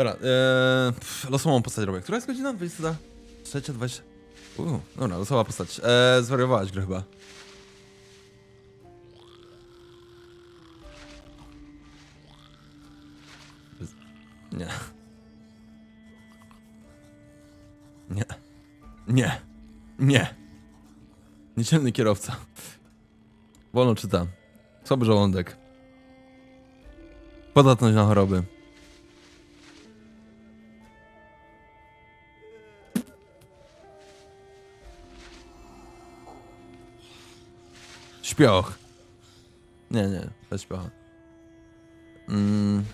Dobra, pff, losową postać robię. Która jest godzina? 20? Trzecia, 20. Uuu, dobra, losowa postać. Eee, zwariowałaś gry chyba. Nie. Nie. Nie. Nie. Nieciemny kierowca. Wolno czyta. Słaby żołądek. Podatność na choroby. Śpioch. Nie, nie, bez śpiocha. Mm.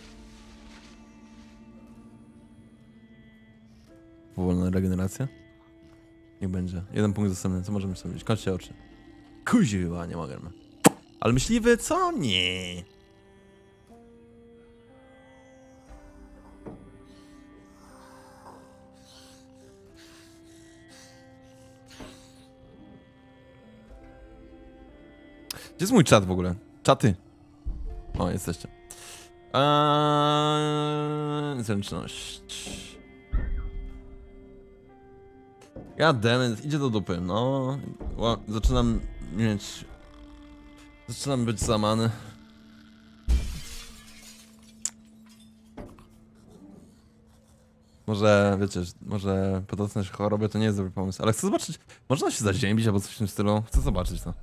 Powolna regeneracja? Niech będzie. Jeden punkt dostępny. Co możemy sobie zrobić? Kończcie oczy. Kuziwa, nie mogę. Ale myśliwy, co? Nie. Gdzie jest mój czat w ogóle? Czaty. O, jesteście. Eee, zręczność. Ja dammit, idzie do dupy, no. Zaczynam mieć... Zaczynam być zamany. Może, wiecie, może podatność choroby to nie jest dobry pomysł, ale chcę zobaczyć, można się zaziębić albo coś w tym stylu? Chcę zobaczyć to.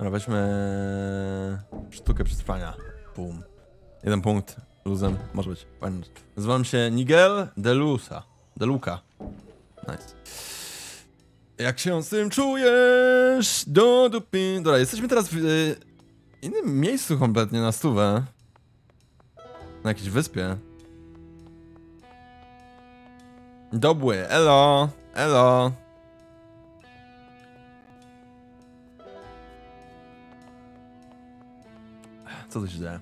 Dobra, weźmy sztukę przetrwania. Boom. Jeden punkt. Luzem. Może być. Nazywam się Nigel Delusa. Deluca. Nice. Jak się z tym czujesz? Do dupy. Dobra, jesteśmy teraz w y, innym miejscu kompletnie na stówę. Na jakiejś wyspie. Dobły. Elo. Elo. Co tu się dzieje?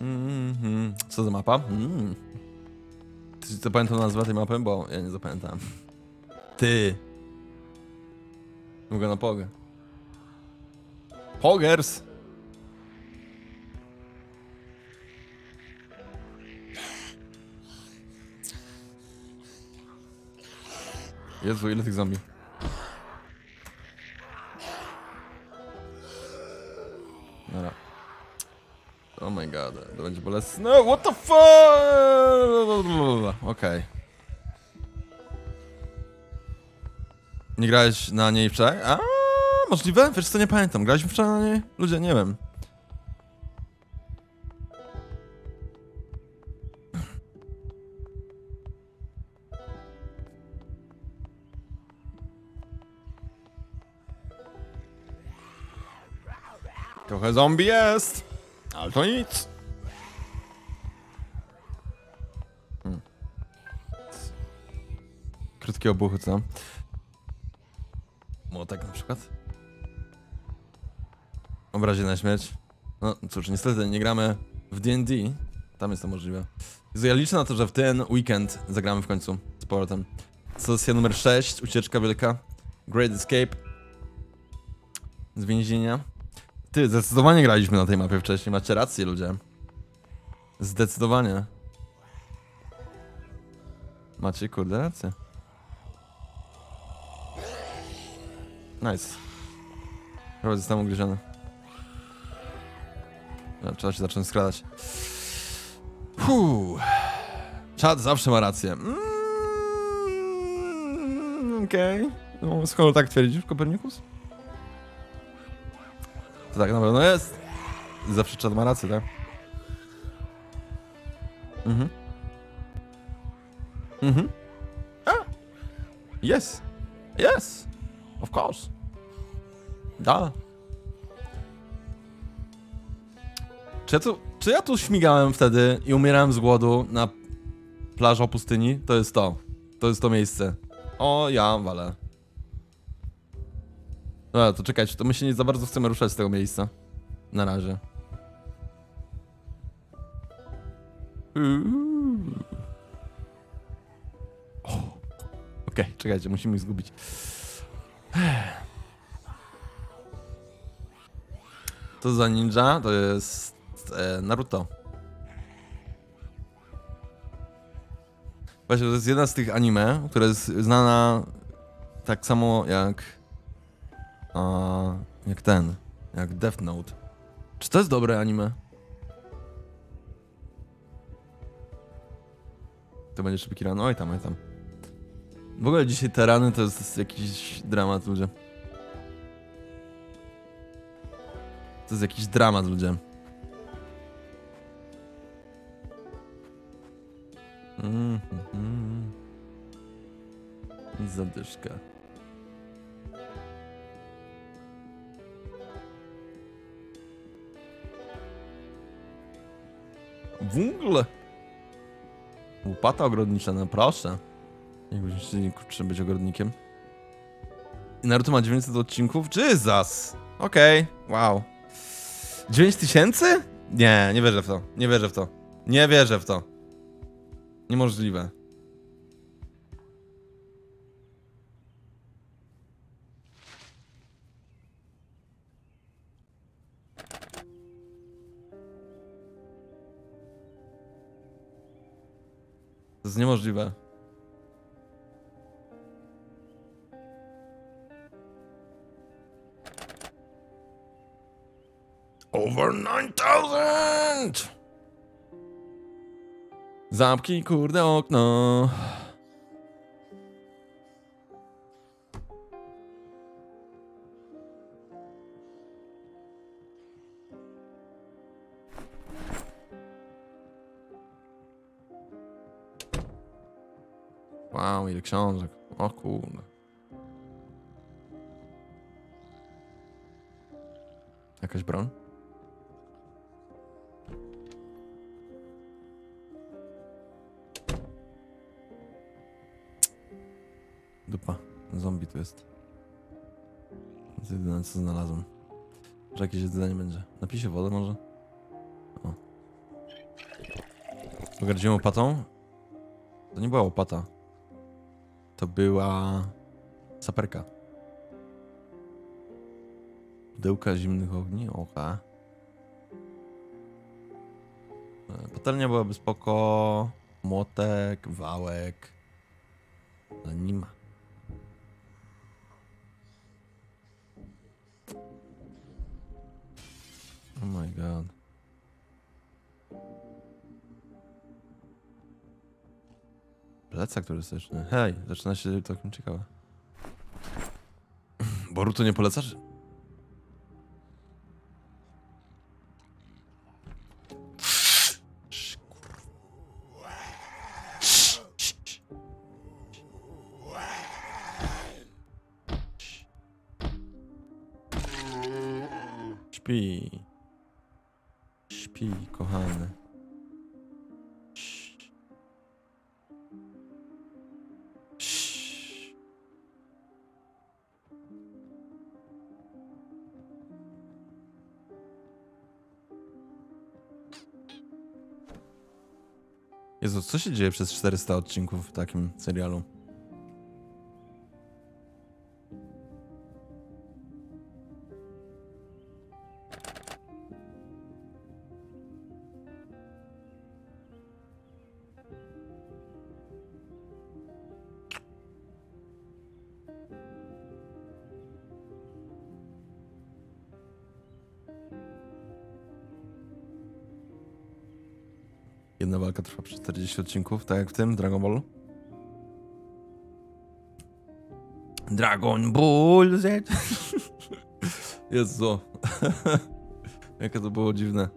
Mhm. Co za mapa? Mm. Ty zapamiętał nazwę tej mapy? Bo ja nie zapamiętałem. Ty. Mogę na pogę. Pogers! Jezu, ile tych zombie. Dobra. Oh my god, to będzie bolesne. No, what the fuck? Okej. Nie grałeś na niej wczoraj? A, możliwe? Wiesz co, nie pamiętam. Graliśmy wczoraj na niej? Ludzie, nie wiem. Trochę zombie jest, ale to nic. Hmm. Krótkie obuchy, co? Młotek na przykład. Obrazie na śmierć. No cóż, niestety nie gramy w D&D. Tam jest to możliwe. Jezu, ja liczę na to, że w ten weekend zagramy w końcu z powrotem. Sesja numer 6, ucieczka wielka. Great Escape. Z więzienia. Ty, zdecydowanie graliśmy na tej mapie wcześniej, macie rację ludzie. Zdecydowanie. Macie kurde rację. Nice. Prawie zostałem ugryziony. Dobra, Trzeba się zacząć skradać. Fuuu. Czad zawsze ma rację. Mm, Okej. No, skoro tak twierdzisz, Kopernikus? To tak na pewno jest. Zawsze czad ma rację, tak? Mhm. Mhm. A! Yes! Yes! Of course! Da. Czy ja, tu, czy ja tu śmigałem wtedy i umierałem z głodu na plaży o pustyni? To jest to. To jest to miejsce. O, ja walę. Dobra, to czekajcie, to my się nie za bardzo chcemy ruszać z tego miejsca. Na razie. Okej, czekajcie, musimy ich zgubić. To za ninja to jest e, Naruto. Właśnie to jest jedna z tych anime, która jest znana tak samo jak a, jak ten, jak Death Note. Czy to jest dobre anime? To będzie szybki ran. Oj tam, oj tam. W ogóle dzisiaj te rany to jest jakiś dramat, ludzie. To jest jakiś dramat, ludzie. Mm, mm. Zadyszka. Wągle. Łopata ogrodnicza, no proszę. Jakbyś kurczę być ogrodnikiem. I Naruto ma 900 odcinków? Jesus! Okej, okay. wow. 9000? Nie, nie wierzę w to. Nie wierzę w to. Nie wierzę w to. Niemożliwe. Jest niemożliwe. Over 9000! Zamknij kurde okno. Książek. O kurde. Jakaś broń? Dupa. Zombie tu jest. To jest jedyne co znalazłem. Że jakieś jedzenie będzie. Napiszę wodę może? O. Pogardziłem łopatą? To nie była łopata. To była... Saperka. Pudełka zimnych ogni? Oka. E, Patelnia byłaby spoko. Młotek, wałek. Ale nie ma. Plecak turystyczny. Hej, zaczyna się całkiem ciekawe. Boruto nie polecasz? Się dzieje przez 400 odcinków w takim serialu? Jedna walka trwa przez 40 odcinków, tak jak w tym Dragon Ball. Dragon Ball Z. Jezu. Jakie to było dziwne.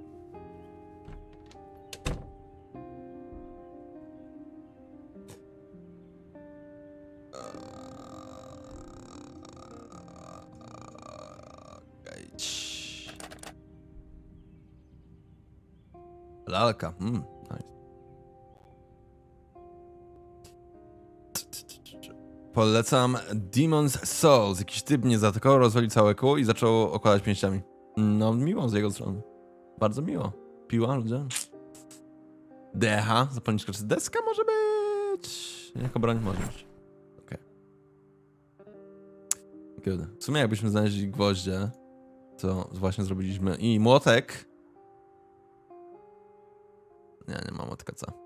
Lalka. Mm, Polecam Demon's Souls. Jakiś typ mnie zaatakował, rozwalił całe kół i zaczął okładać pięściami. No, miło z jego strony. Bardzo miło. Piła, ludzie. DH, zapalniczka czy deska może być? Jako broń może być. Okej. Okay. W sumie jakbyśmy znaleźli gwoździe, co właśnie zrobiliśmy. I młotek. Nie, nie ma młotka, co?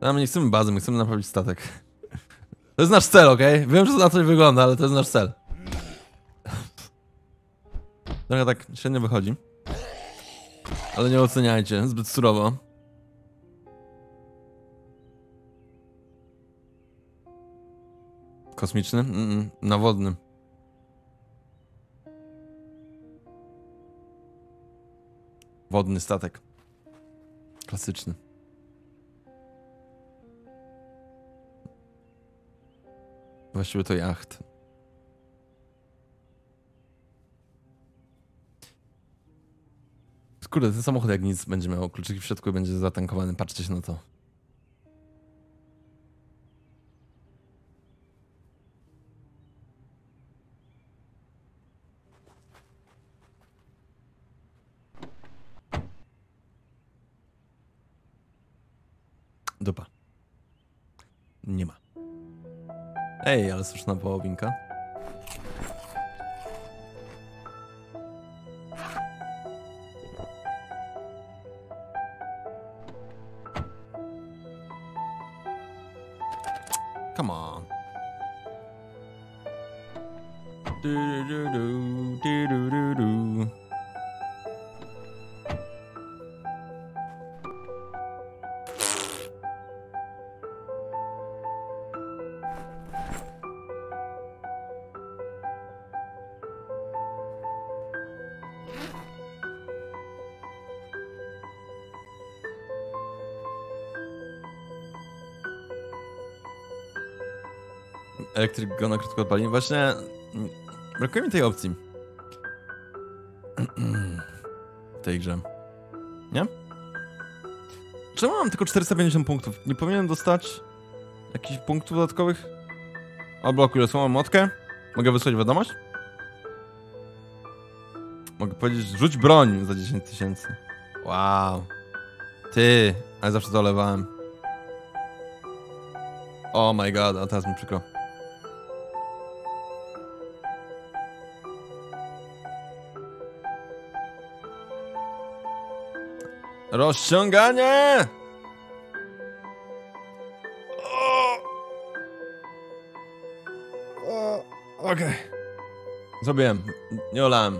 No, my nie chcemy bazy, my chcemy naprawić statek. To jest nasz cel, okej? Wiem, że to na coś wygląda, ale to jest nasz cel. Trochę tak średnio wychodzi. Ale nie oceniajcie, zbyt surowo. Kosmiczny? Mm -mm, nawodny. Wodny statek. Klasyczny. Właściwie to jacht. Kurde, ten samochód jak nic będzie miał kluczyki w środku będzie zatankowany. Patrzcie się na to. Dupa. Nie ma. Ej, ale słuszna połowinka. Come on. Do do do Elektryk go na krótko odpali. Właśnie mm, brakuje mi tej opcji. W tej grze. Nie? Czemu mam tylko 450 punktów? Nie powinienem dostać jakichś punktów dodatkowych? Odblokuję słową motkę. Mogę wysłać wiadomość? Mogę powiedzieć, rzuć broń za 10 tysięcy. Wow. Ty, ale zawsze to olewałem. Oh my god, a teraz mi przykro. Rozciąganie! Okej. Okay. Zrobiłem. Nie olałem.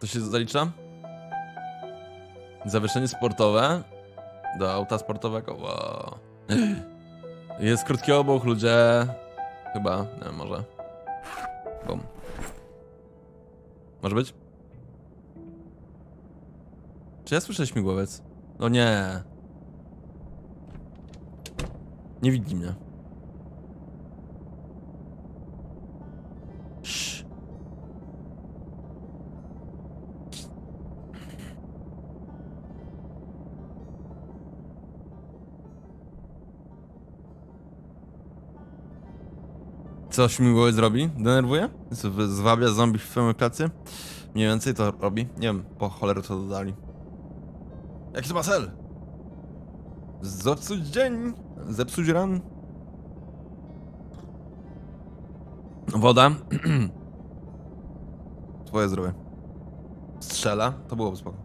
To się zalicza? Zawieszenie sportowe do auta sportowego. Wow. Jest krótki obok, ludzie. Chyba, nie wiem, może. Bum. Może być? Czy ja słyszę śmigłowiec? No nie. Nie widzi mnie. Co śmigłowiec robi? Denerwuje? Zwabia zombie w swoją klacy? Mniej więcej to robi. Nie wiem, po cholerę to dodali. Jaki to ma cel? Zepsuć dzień, zepsuć ran. Woda. Twoje zdrowie. Strzela, to byłoby spoko.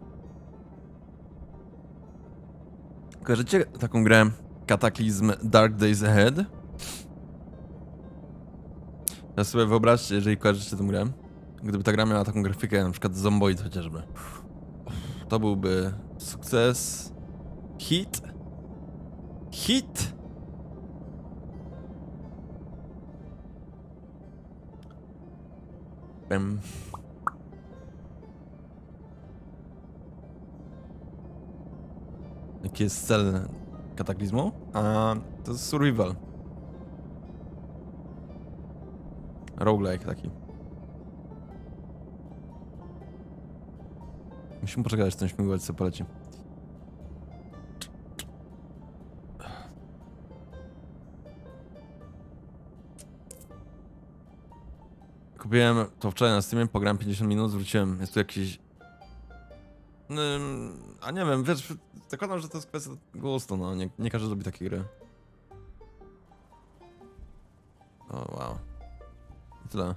Kojarzycie taką grę Kataklizm Dark Days Ahead? Ja sobie wyobraźcie, jeżeli kojarzycie tę grę, gdyby ta gra miała taką grafikę, na przykład Zomboid chociażby. To byłby Sukces. Hit. Hit. Bem. Jaki jest cel kataklizmu? A to jest survival. Roguelike taki. Musimy poczekać, aż ten śmigłowiec poleci. Kupiłem to wczoraj na Steamie, pograłem 50 minut, zwróciłem, jest tu jakiś... a nie wiem, wiesz, zakładam, że to jest kwestia gustu, no, nie, nie każdy lubi takie gry. O, wow. Tyle.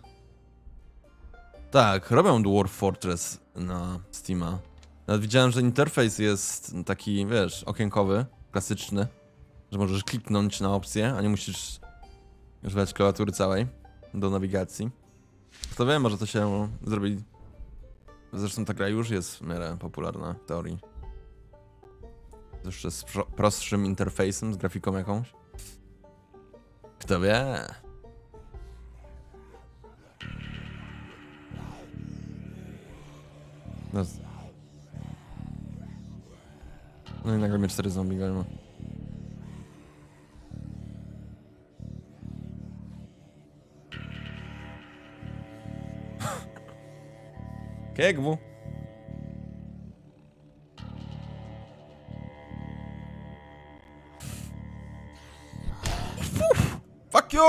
Tak, robią Dwarf Fortress na Steama. Nawet widziałem, że interfejs jest taki, wiesz, okienkowy, klasyczny. Że możesz kliknąć na opcję, a nie musisz używać klawiatury całej do nawigacji. Kto wie, może to się zrobi. Zresztą ta gra już jest w miarę popularna w teorii. Jeszcze z pro- prostszym interfejsem, z grafiką jakąś. Kto wie? No, z- no i nagle mnie cztery zombie gonią. Kegwu. Fuck you!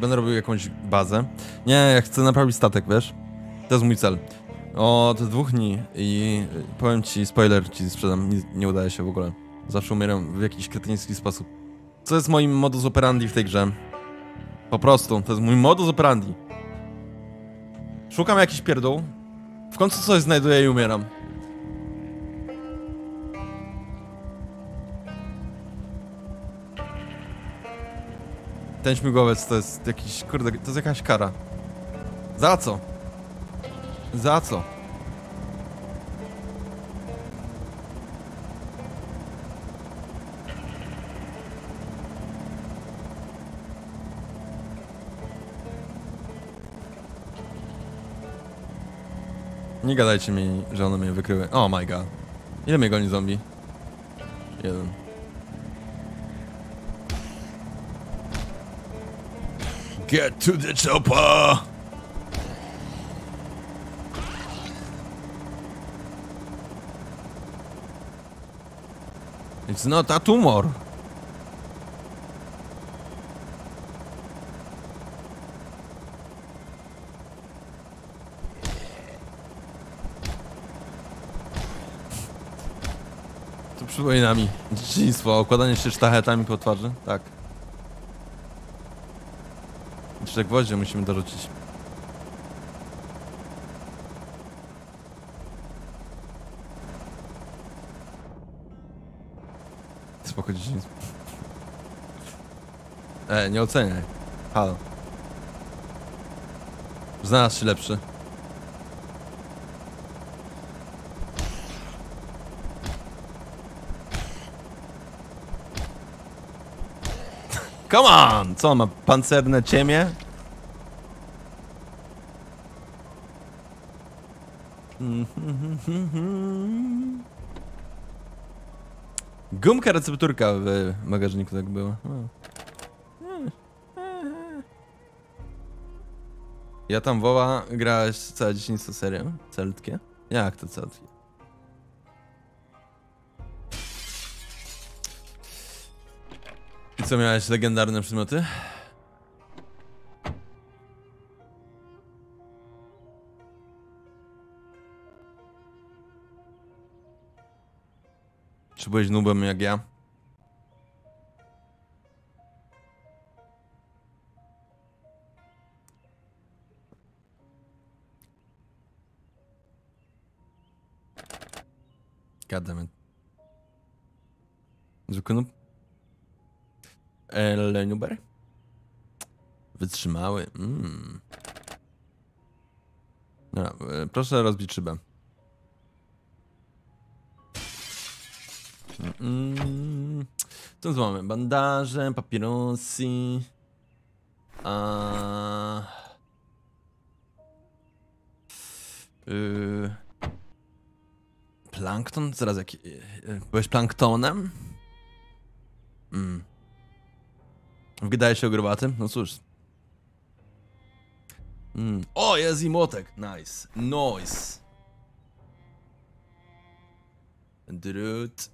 Będę robił jakąś bazę? Nie, ja chcę naprawić statek, wiesz? To jest mój cel. Od dwóch dni i powiem ci, spoiler ci sprzedam, nie, nie udaje się w ogóle. Zawsze umieram w jakiś kretyński sposób. Co jest moim modus operandi w tej grze? Po prostu, to jest mój modus operandi. Szukam jakiś pierdół, w końcu coś znajduję i umieram. Ten śmigłowiec to jest jakiś, kurde, to jest jakaś kara. Za co? Za co? Nie gadajcie mi, że one mnie wykryły. Oh my god. Ile mnie goni zombie? Jeden. Get to the chopper! It's not a tumor. To przypomina mi dzieciństwo, okładanie się sztachetami po twarzy. Tak. Jeszcze gwoździe musimy dorzucić. Spoko dzieciństwo. E, nie oceniaj. Halo. Znalazł się lepszy. Come on! Co, ma pancerne ciemię? Gumka recepturka w bagażniku tak było. Ja tam woła grałeś całe dzieciństwo serio? Celtkie? Jak to celtkie? Co miałeś legendarne przedmioty? Czy byłeś nubem jak ja? Goddammit. Zwykły? El nuber? Wytrzymały. Mm. E, proszę rozbić szybę. Mm. Mamy? Bandaże, papierosy. A... Yy... Plankton? Zaraz jaki... yy, Byłeś planktonem? Mm. Wydaje się ogrowatym? No cóż. Mm. O, jest i młotek. Nice. Nice. Drut.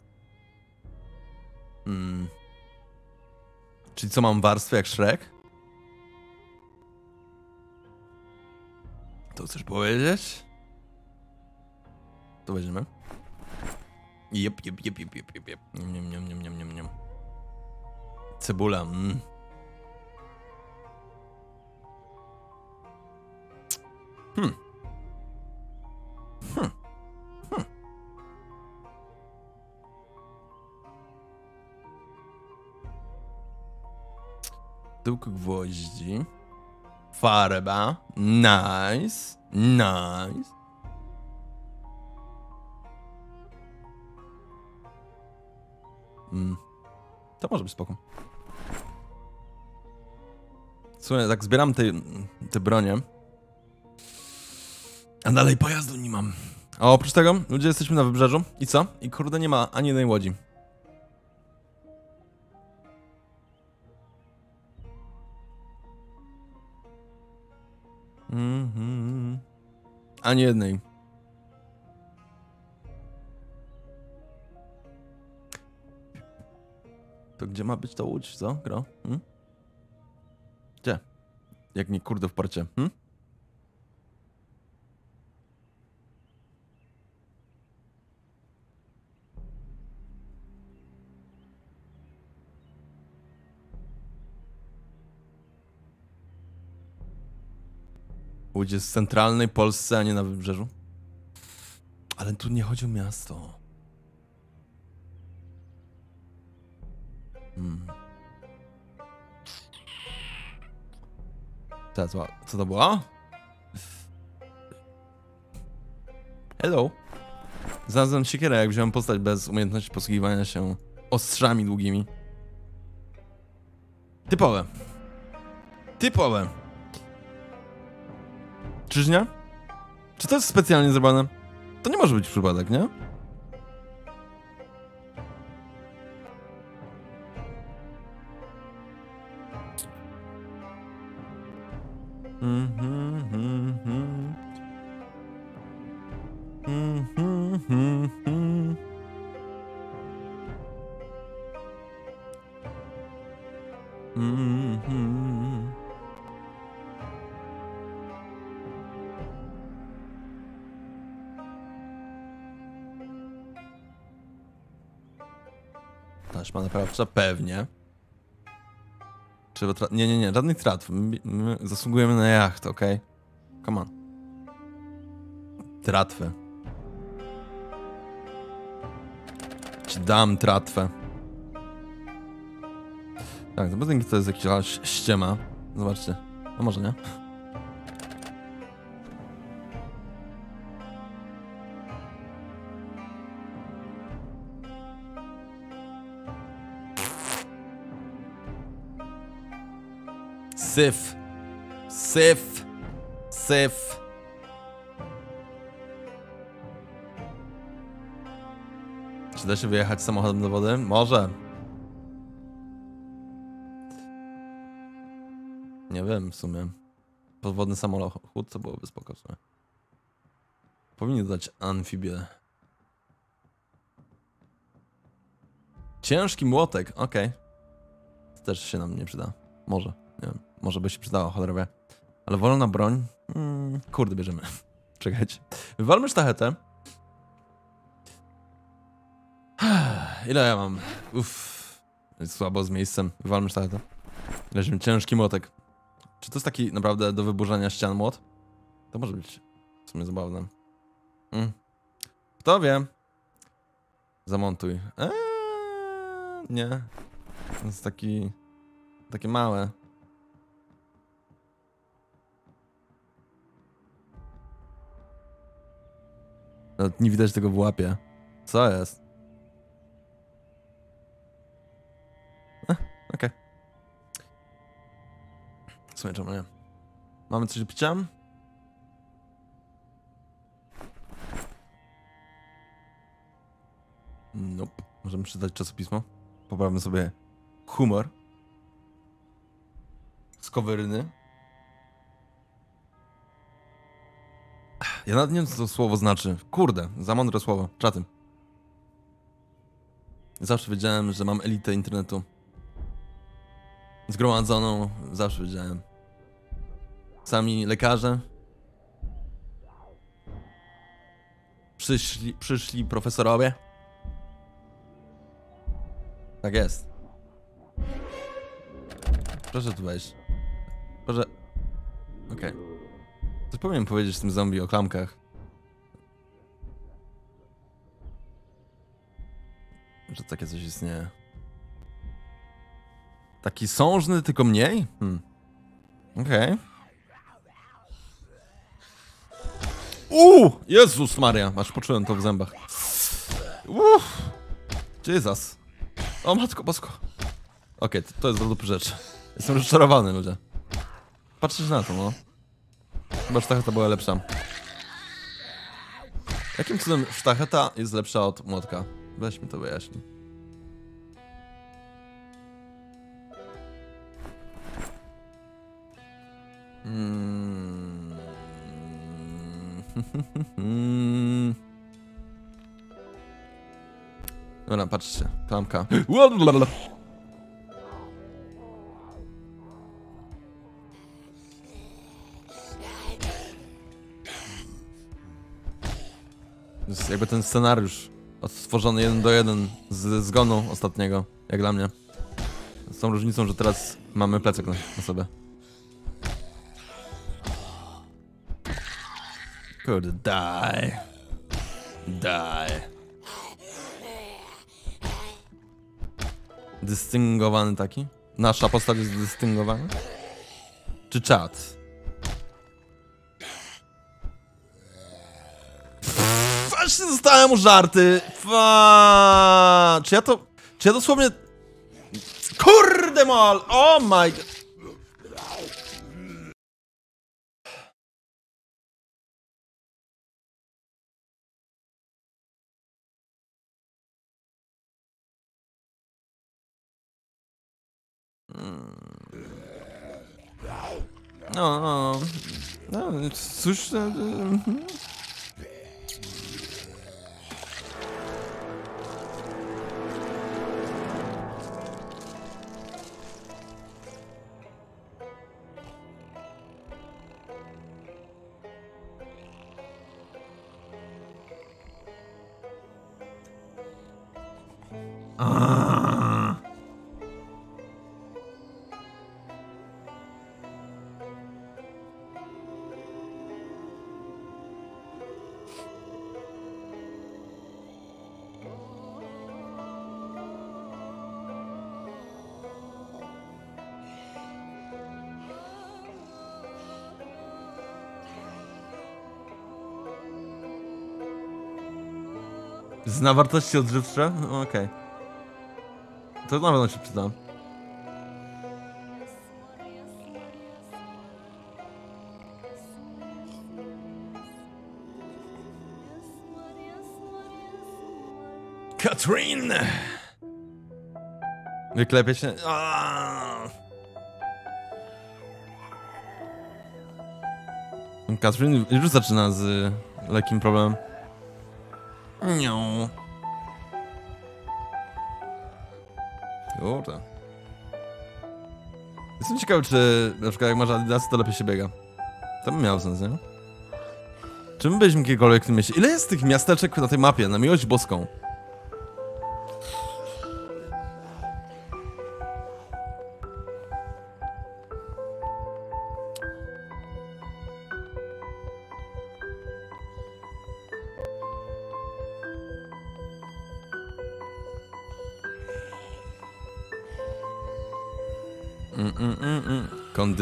Mm. Czyli co, mam warstwę jak Shrek? To chcesz powiedzieć? To weźmiemy. Jep, jep, jep, jep, jep, jep. Niam, niam, niam, niam, niam, niam. Cebula, mm. Hmm. Hmm. Hmm. Tyłko gwoździ. Farba. Nice. Nice. Mm. To może być spoko. Słuchaj, tak zbieram te, te bronie. A dalej pojazdu nie mam. A oprócz tego, ludzie jesteśmy na wybrzeżu. I co? I kurde nie ma ani jednej łodzi. Mhm. Ani jednej. To gdzie ma być ta łódź, co? Gro? Hmm? Gdzie? Jak nie kurde w porcie, hmm? Jest w centralnej Polsce, a nie na wybrzeżu. Ale tu nie chodzi o miasto. Hmm. Co, co, to było? Hello. Znalazłem siekierę, jak wziąłem postać bez umiejętności posługiwania się ostrzami długimi. Typowe. Typowe. Czyż nie? Czy to jest specjalnie zrobione? To nie może być przypadek, nie? Taśma naprawcza? Pewnie. Trzeba tra- nie, nie, nie, żadnych tratw. My, my zasługujemy na jacht, okej? Come on. Tratwę. Ci dam tratwę. Tak, to to jest jakaś ściema. Zobaczcie. No może nie? Syf. Syf. Syf. Czy da się wyjechać samochodem do wody? Może. Nie wiem w sumie. Podwodny samochód to byłoby spoko w sumie. Powinni dodać amfibię. Ciężki młotek, okej. To też się nam nie przyda. Może. Może by się przydała, cholera wie. Ale wolna broń? Mm, kurde, bierzemy. Czekajcie. Wywalmy sztachetę. Ile ja mam? Uff. Słabo z miejscem. Wywalmy sztachetę. Weźmy ciężki młotek. Czy to jest taki naprawdę do wyburzania ścian młot? To może być w sumie zabawne. Mm. Kto wie? Zamontuj. Eee, nie. To jest taki... Takie małe. Nawet nie widać tego w łapie. Co jest? Eh, Okej. W sumie czemu nie? Mamy coś do picia? Nope. Możemy czytać czasopismo. Poprawmy sobie humor. Skoweryny. Ja nawet nie wiem, co to słowo znaczy. Kurde, za mądre słowo. Czaty. Zawsze wiedziałem, że mam elitę internetu. Zgromadzoną, zawsze wiedziałem. Sami lekarze przyszli, przyszli profesorowie. Tak jest. Proszę tu wejść. Proszę. Okej. Coś powinien powiedzieć tym zombie o klamkach. Że takie coś istnieje. Taki sążny, tylko mniej? Hmm. Okej. Uuu! Jezus Maria! Aż poczułem to w zębach. Uff! Jesus. O matko bosko. Okej, to, to jest dupy rzecz. Jestem rozczarowany, ludzie. Patrzcie na to, no. Chyba sztacheta była lepsza. Jakim cudem sztacheta jest lepsza od młotka? Weź mi to wyjaśnij. Mm. Dobra, patrzcie. Klamka. jest jakby ten scenariusz odtworzony jeden do jeden z zgonu ostatniego, jak dla mnie. Z tą różnicą, że teraz mamy plecak na, na sobie. Kurde, die. Die. Dystyngowany taki? Nasza postać jest dystyngowana? Czy czat? Właśnie zostałem mu żarty. Fa... Czy ja to... Czy ja dosłownie... Kurde mol! Oh my god! No, no, no, cóż, Zna wartości odżywcze? No, Okej. To na pewno się przyda. Katrin! Wyklepie się. Katrin już zaczyna z lekkim problemem. Nie. Kurde. Jestem ciekawy, czy na przykład jak masz Adidasy, to lepiej się biega. To by miało sens, nie? Czy my byliśmy kiedykolwiek w tym mieście? Ile jest tych miasteczek na tej mapie, na miłość boską?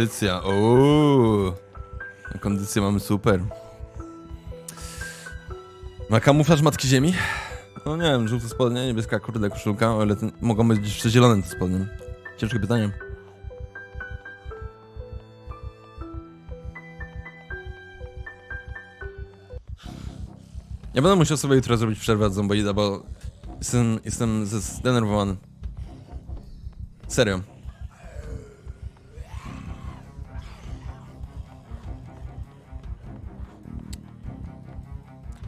Kondycja, ooo. Kondycję mamy super. Ma kamuflaż Matki Ziemi? No nie wiem, żółte spodnie, niebieska kurde koszulka, o ile ten, mogą być jeszcze zielone te spodnie. Ciężkie pytanie. Ja będę musiał sobie jutro zrobić przerwę od Zomboida, bo jestem, jestem zdenerwowany. Serio.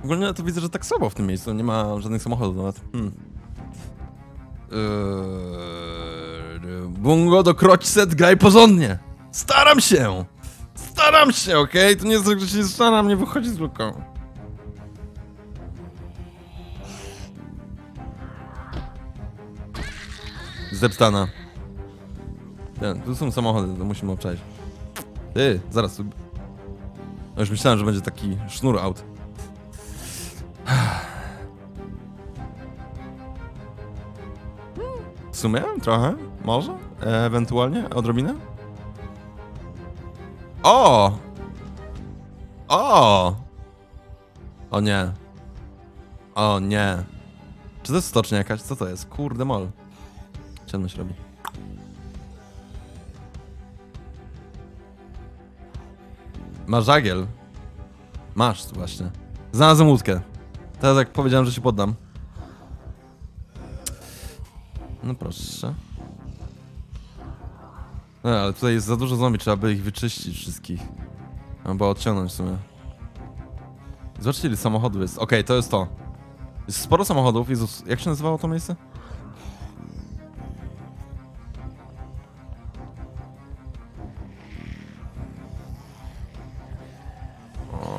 Ogólnie to widzę, że tak słabo w tym miejscu, nie ma żadnych samochodów nawet. Hmm. Yy... Bungo do kroćset, graj porządnie! Staram się! Staram się, okej? Okay? To nie jest tak, że się staram, nie wychodzi z luką. Zdeptana. Ten, tu są samochody, to musimy obczaić. Ty, zaraz. No już myślałem, że będzie taki sznur aut. Sumie? Trochę? Może? Ewentualnie? Odrobinę? O! O! O nie. O nie. Czy to jest stocznia jakaś? Co to jest? Kurde mol. Ciemność robi. Masz żagiel. Masz właśnie. Znalazłem łódkę. Teraz jak powiedziałem, że się poddam. No proszę. No, ale tutaj jest za dużo zombie, trzeba by ich wyczyścić wszystkich. Albo odciągnąć w sumie. Zobaczcie ile samochodów jest. Okej, to jest to. Jest sporo samochodów. Jezus, jak się nazywało to miejsce?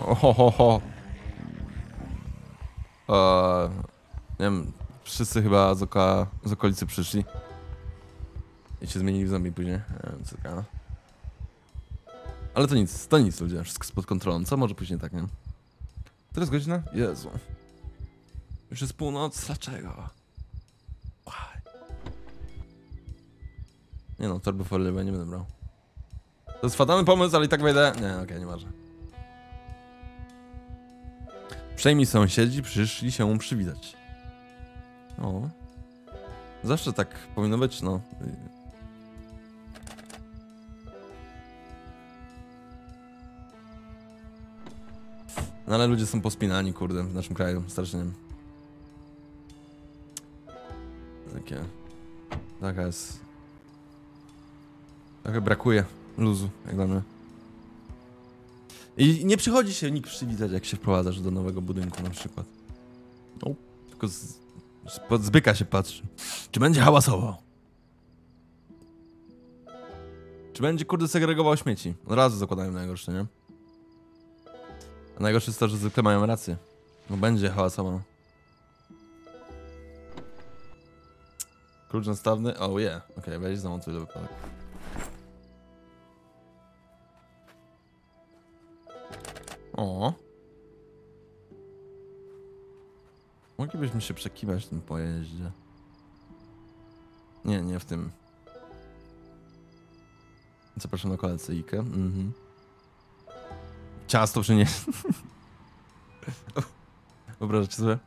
O, ho, ho, ho. Eee, nie wiem, wszyscy chyba z, oka, z okolicy przyszli. I się zmienili w zombie później. Co taka. Ale to nic, to nic ludzie, wszystko jest pod kontrolą. Co może później tak, nie? Teraz godzina? Jezu. Już jest północ, dlaczego? Why? Nie no, torby foliowe nie będę brał. To jest fatalny pomysł, ale i tak wejdę. Nie, okej, nie ważne. Przejmij sąsiedzi przyszli się przywitać. O. Zawsze tak powinno być, no. No ale ludzie są pospinani, kurde, w naszym kraju, strasznie. Takie... Taka jest... Trochę brakuje luzu, jak dla mnie. I nie przychodzi się nikt przywitać, jak się wprowadzasz do nowego budynku na przykład. No, tylko z, z, pod zbyka się patrzy. Czy będzie hałasowo? Czy będzie, kurde, segregował śmieci? Od razu zakładają najgorsze, nie? A najgorsze jest to, że zwykle mają rację. No będzie hałasowo. Klucz nastawny? Oh yeah. Okej, okay, weź zamontuj do wypadek. O. Moglibyśmy się przekiwać w tym pojeździe. Nie, nie w tym. Zapraszam na kolecę Ike. Mhm. Ciasto przynieść. Wyobrażacie sobie?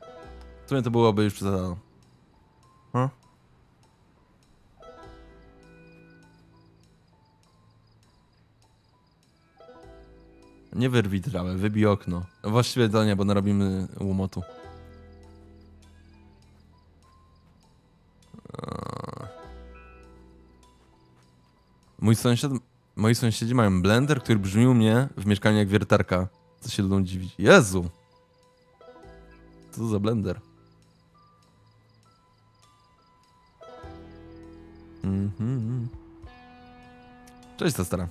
W sumie to byłoby już przesadzone. Huh? Nie wyrwij trawę, wybij okno. No Właściwie to nie, bo narobimy łomotu. Mój sąsiad, moi sąsiedzi mają blender, który brzmi u mnie w mieszkaniu jak wiertarka. Co się będą dziwić. Jezu! Co za blender? Mhm. Cześć, ta stara.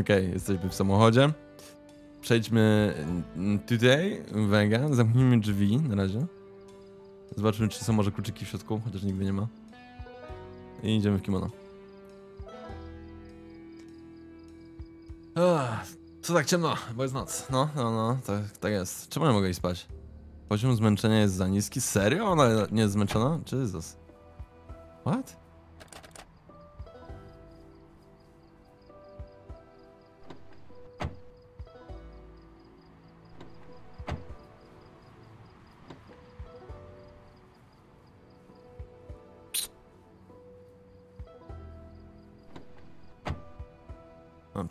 Okej, okay, jesteśmy w samochodzie. Przejdźmy tutaj, uwaga, zamknijmy drzwi na razie. Zobaczmy, czy są może kluczyki w środku, chociaż nigdy nie ma. I idziemy w kimono. Co tak ciemno? Bo jest noc. No, no, no, tak, tak jest. Czemu nie mogę iść spać? Poziom zmęczenia jest za niski? Serio? Ona nie jest zmęczona? Jesus. What?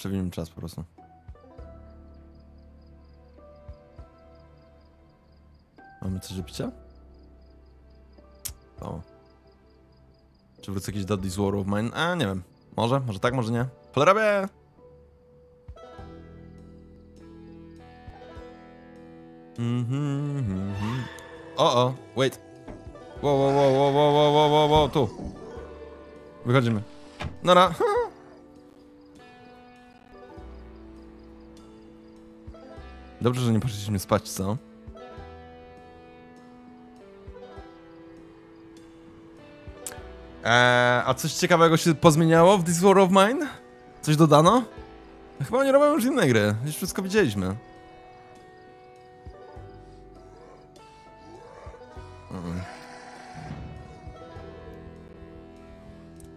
przewinim czas po prostu. Mamy coś do picia? O. Czy wrócę jakiś Daddy's War of Mine? A, nie wiem. Może, może tak, może nie. Cholera mhm, mhm, o, o, wait. Wow, wow, wow, wow, wow, wow, wow, wow, tu. Wychodzimy. No, no. Dobrze, że nie poszliśmy spać, co? Eee, a coś ciekawego się pozmieniało w This War of Mine? Coś dodano? Chyba nie robią już innej gry. Już wszystko widzieliśmy. Mm.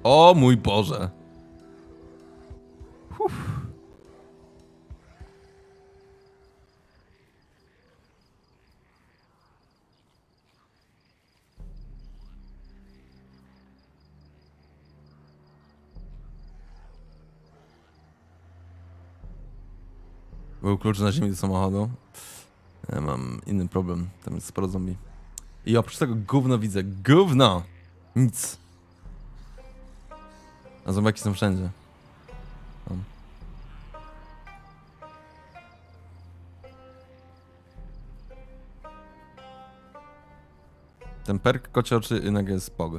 O mój Boże. Klucz na ziemi do samochodu. Ja mam inny problem. Tam jest sporo zombie. I oprócz tego gówno widzę. Gówno! Nic. A zombaki są wszędzie. Ten perk kocie oczy jednak jest pog.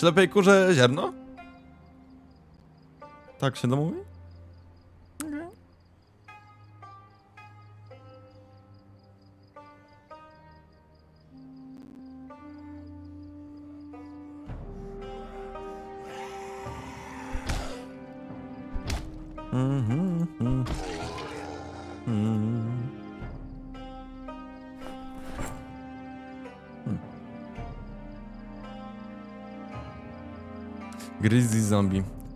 Ślepej kurze ziarno? Tak się to mówi?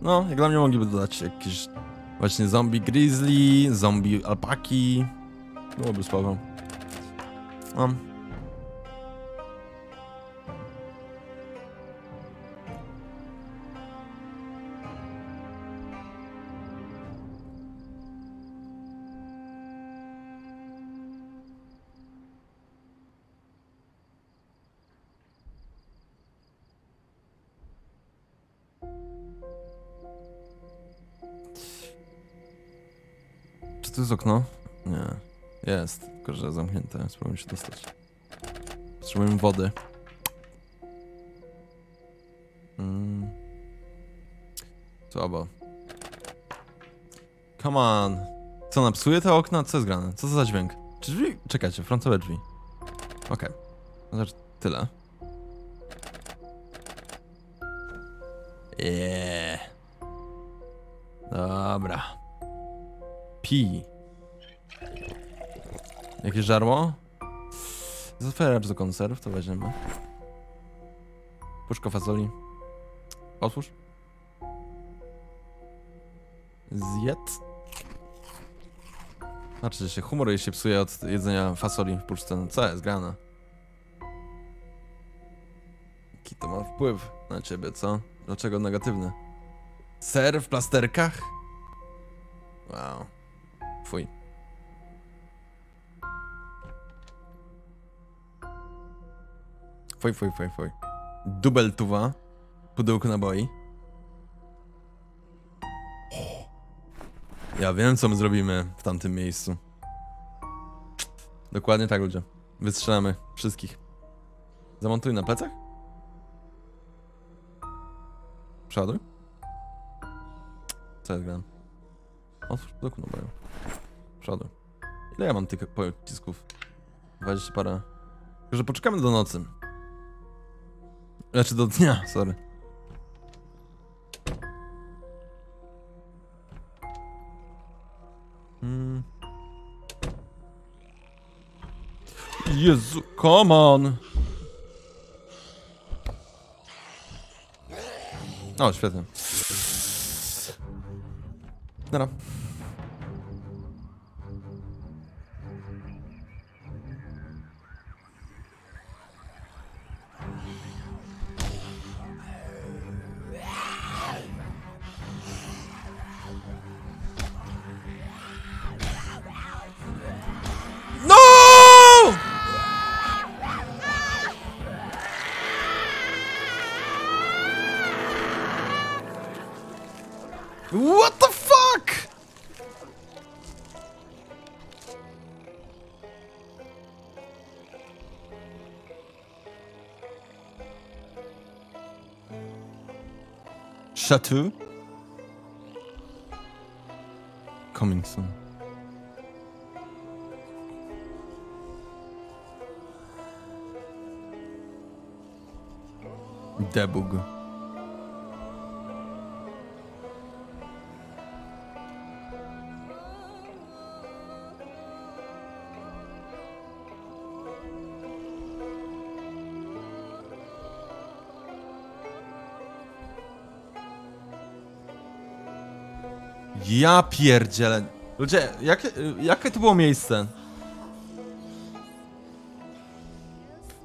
No, jak dla mnie mogliby dodać jakieś właśnie zombie grizzly, zombie alpaki. Byłoby słabo. Mam. Jest okno? Nie. Jest, tylko że zamknięte. Spróbuję się dostać. Potrzebujemy wody. Mm. Słabo. Come on. Co, napsuje te okna? Co jest grane? Co to za dźwięk? Czy drzwi? Czekajcie, frontowe drzwi. Okej. Okay. Znaczy tyle. Yeah. Dobra. Pi. Jakieś żarło? Zatwieracz do konserw, to weźmiemy. Puszko fasoli. Otwórz. Zjedz. Znaczy się, humor jej się psuje od jedzenia fasoli w puszce. No co jest grane? Jaki to ma wpływ na ciebie, co? Dlaczego negatywny? Ser w plasterkach? Wow. Fuj. Fuj, fuj, fuj, fuj. Dubel tuwa. Pudełko naboi. Ja wiem, co my zrobimy w tamtym miejscu. Dokładnie tak, ludzie. Wystrzelamy wszystkich. Zamontuj na plecach? Przoduj. Co jest gram? Otwórz pudełko naboju. Przodu. Ile ja mam tych pocisków? 20 parę. Tylko, że poczekamy do nocy. Znaczy do dnia, sorry. Hmm. Jezu, come on! O, świetnie. Dobra. What the fuck? Chateau? Coming soon. Debug. Ja pierdzielę. Ludzie, jakie, jakie to było miejsce?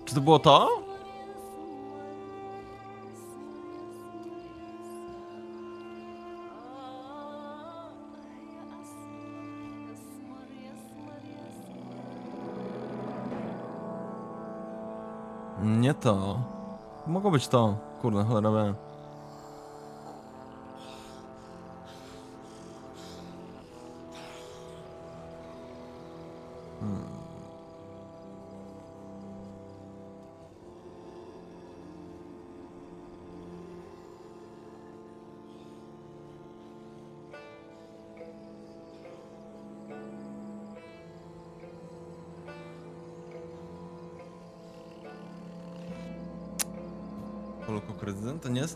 Czy to było to? Nie to. Mogło być to. Kurde, cholera wie.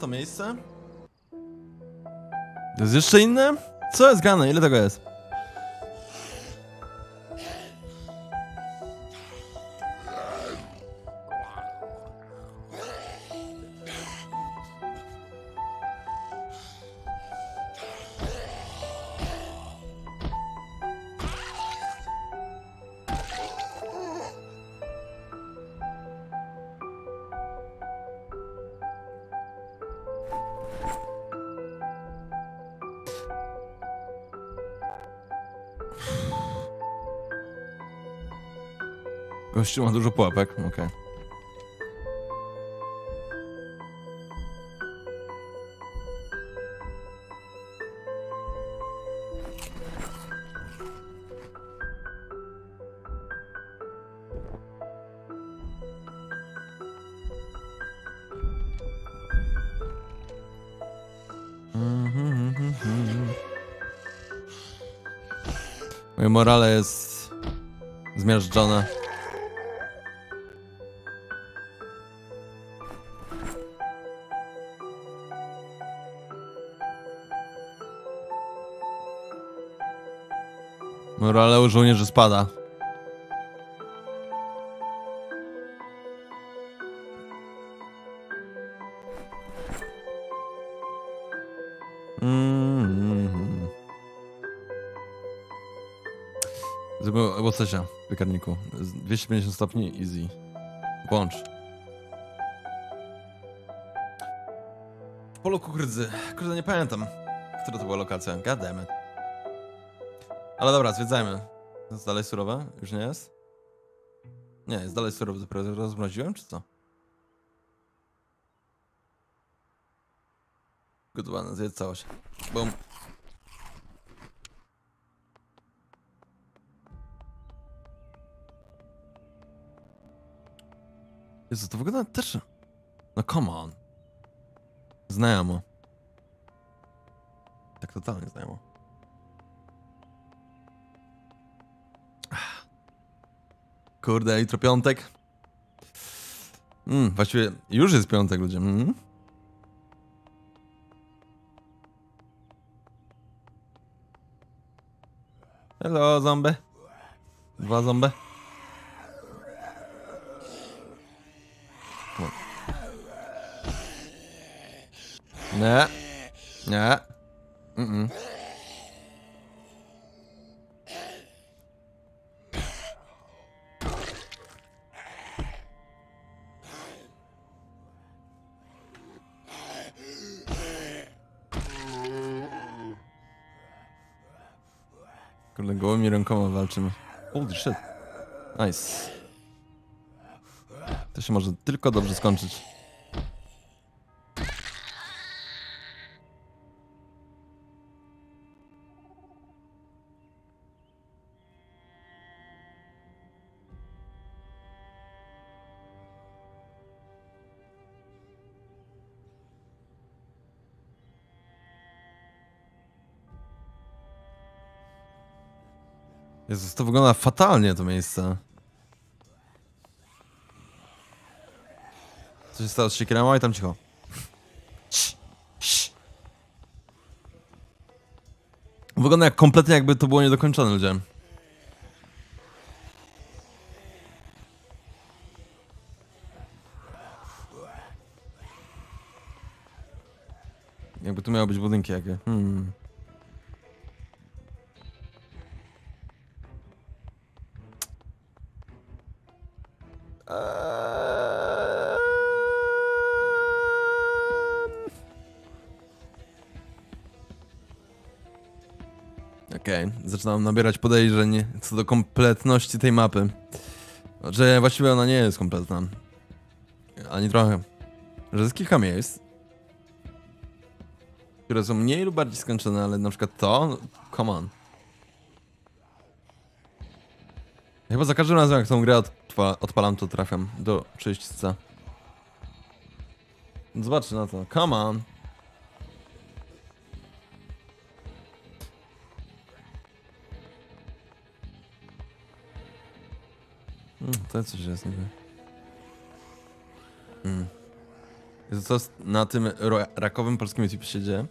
To miejsce? To jest jeszcze inne? Co jest grane? Ile tego jest? Gościu ma dużo pułapek, okej. Moje morale jest zmiażdżone. Morale u żołnierzy spada. Mhm. Zrobię łososia w piekarniku. Z 250 stopni, easy. Włącz. W polu kukurydzy. Kurde, nie pamiętam, która to była lokacja. It. Ale dobra, zwiedzajmy. Jest dalej surowe? Już nie jest? Nie, jest dalej surowe. Dopiero rozmroziłem, czy co? Gotowane, zjedz całość. Bum. Jezu, to wygląda też... No come on. Znajomo. Tak totalnie znajomo. Kurde, jutro piątek. Mm, właściwie już jest piątek, ludzie. Mm. Hello, zombie. Dwa zombie. Nie. Nie. Mm -mm. Kurde, gołymi rękoma walczymy. Holy shit. Nice. To się może tylko dobrze skończyć. Jezus, to wygląda fatalnie to miejsce. Co się stało z siekierą? Oj, tam cicho. Wygląda jak kompletnie jakby to było niedokończone ludzie. Jakby tu miały być budynki jakie. Hmm. Zaczynam nabierać podejrzeń co do kompletności tej mapy. Że właściwie ona nie jest kompletna. Ani trochę. Że jest kilka miejsc, które są mniej lub bardziej skończone, ale na przykład to, no, come on. Chyba za każdym razem jak tą grę odpa odpalam, to trafiam do czyśćca. Zobaczcie na to, come on. Coś jest niby. Mm. Co na tym rakowym polskim YouTube się dzieje?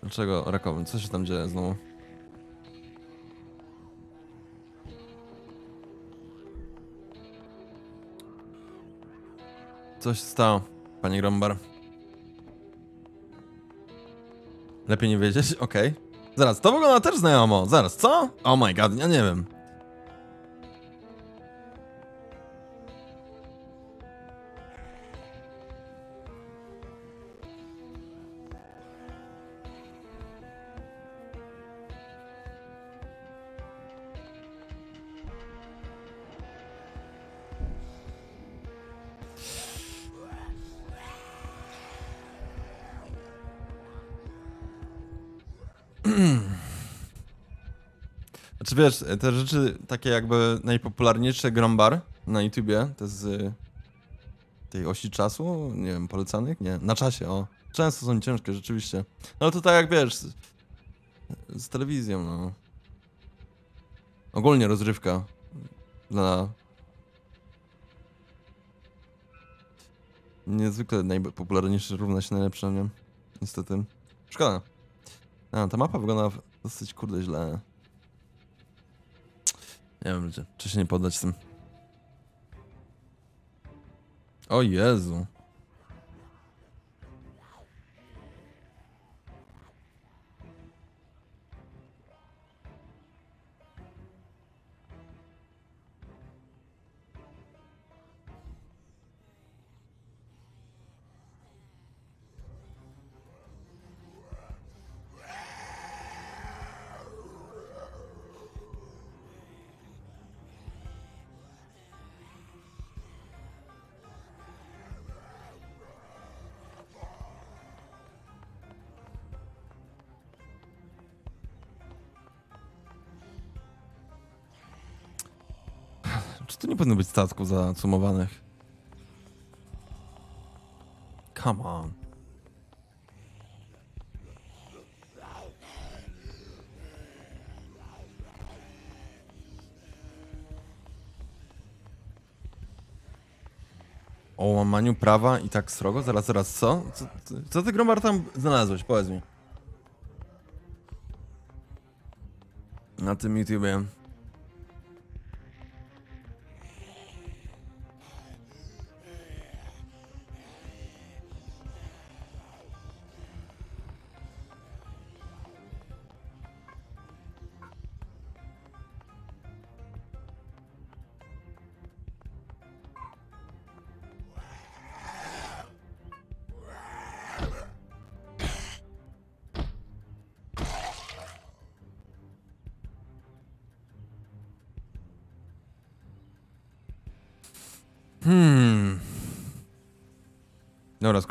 Dlaczego rakowym? Co się tam dzieje znowu? Coś stało, panie Grombar. Lepiej nie wiedzieć? Okej. Zaraz, to wygląda też znajomo. Zaraz, co? Oh my god, ja nie wiem. Znaczy wiesz, te rzeczy takie jakby najpopularniejsze grombar na YouTubie, to z y, tej osi czasu, nie wiem, polecanych? Nie, na czasie, o. Często są ciężkie, rzeczywiście. No to tak jak wiesz, z, z telewizją, no. Ogólnie rozrywka dla... Niezwykle najpopularniejsze równa się najlepsze, nie? Niestety. Szkoda. A, ta mapa wygląda dosyć kurde źle. Nie wiem, ludzie, czy się nie poddać z tym. O Jezu. Czy tu nie powinno być statków zacumowanych? Come on. O łamaniu prawa i tak srogo? Zaraz, zaraz? Co, co, co ty, Gromar, tam znalazłeś? Powiedz mi. Na tym YouTubie.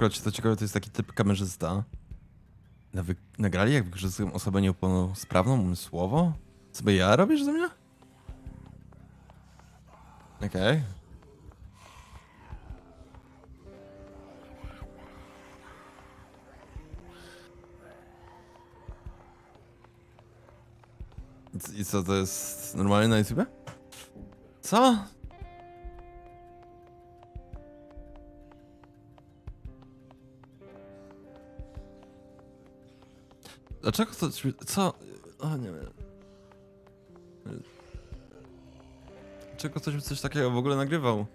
Ci to ciekawe, to jest taki typ kamerzysta. Nawy- nagrali, jak wykorzystują osobę niepełnosprawną umysłowo? Sobie ja robisz ze mnie? Okej. C- I co, to jest normalnie na YouTube? Co? Dlaczego to... Co? O, nie wiem. Dlaczego ktoś by coś takiego w ogóle nagrywał?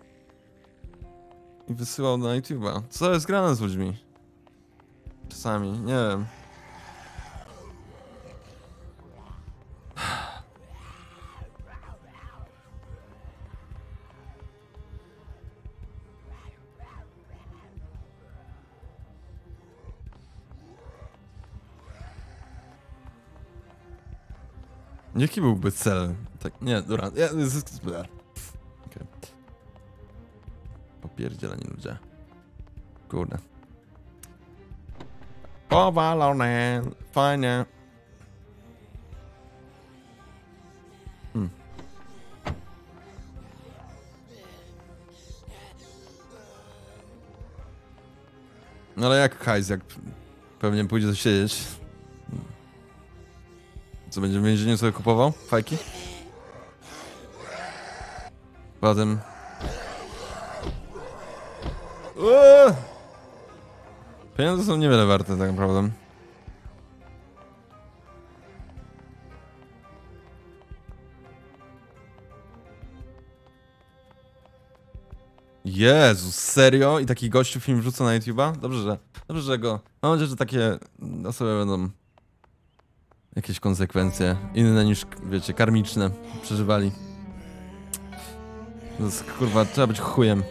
I wysyłał na YouTube'a? Co jest grane z ludźmi? Czasami, nie wiem. Jaki byłby cel? Tak, nie, dobra, ja, okay. Popierdzieleni ludzie. Kurde. Powalone, fajnie. Hmm. No ale jak hajs, jak pewnie pójdzie siedzieć. Co będzie w więzieniu sobie kupował? Fajki? Potem... Eee! Pieniądze są niewiele warte tak naprawdę. Jezus, serio? I taki gościu film wrzuca na YouTube'a? Dobrze, że... Dobrze, że go... Mam nadzieję, że takie osoby będą jakieś konsekwencje inne niż, wiecie, karmiczne przeżywali. Jest, kurwa, trzeba być chujem.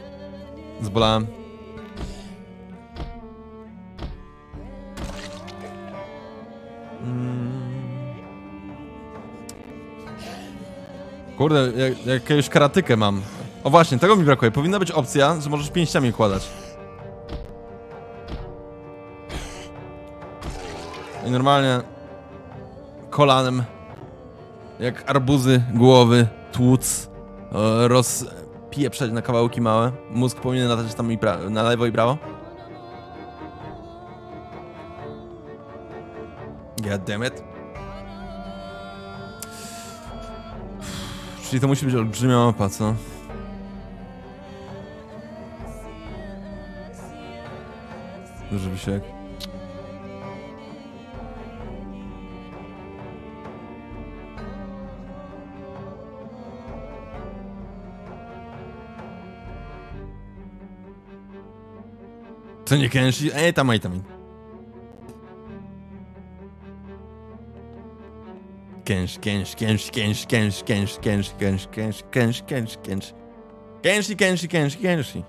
Zbolałem. Mm. Kurde, jak, jakąś karatykę mam. O właśnie, tego mi brakuje. Powinna być opcja, że możesz pięściami kładać. I normalnie kolanem, jak arbuzy, głowy, tłuc, e, rozpieprzać na kawałki małe. Mózg powinien latać tam i pra- na lewo i prawo. It. Czyli to musi być olbrzymia mapa, co? Duży. To nie kęsi. E, tam, i tam. Kęś, kęś, kęś, kęś, kęś, kęś, kęś, kęś, kęś, kęś, kęś, kęś. Kęsi, kęsi, kęsi, kęsi.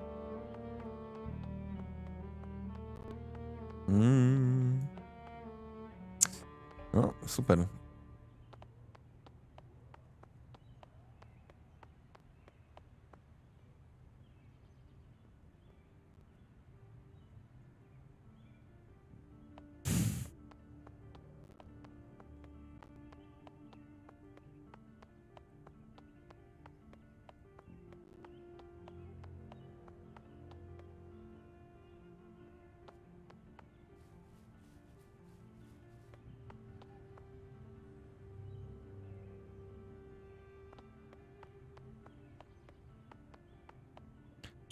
Mm. No, super.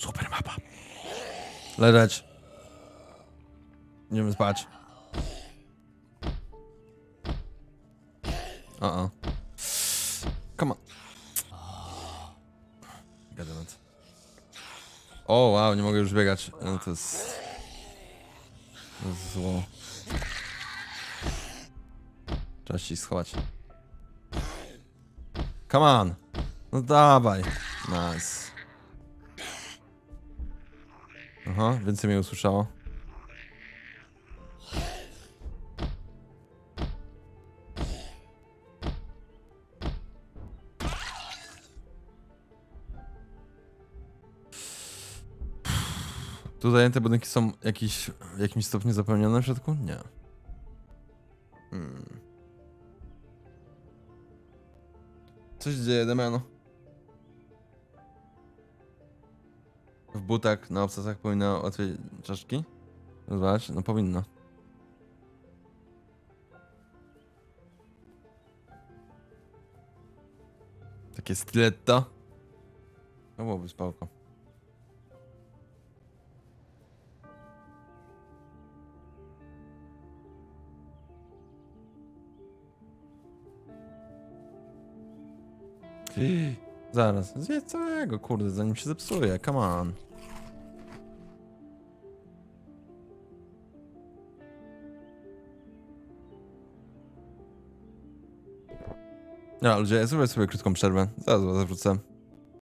Super mapa. Leżeć. Idziemy spać. O, o. Come on. Gadament. O, wow, nie mogę już biegać. No to jest... To jest zło. Trzeba się schować. Come on. No dawaj. Nice. Aha, więcej mnie usłyszało. Tutaj te budynki są jakiś, w jakimś stopniu zapełnione w środku? Nie. Hmm. Co się dzieje, Damiano? W butach na obcasach powinno otwierać czaszki? Zobacz, no powinno. Takie stiletto. No byłoby spałko. Zaraz, zjedz całego, kurde, zanim się zepsuje, come on. Ja, ludzie, zrobię sobie krótką przerwę, zaraz was wrócę.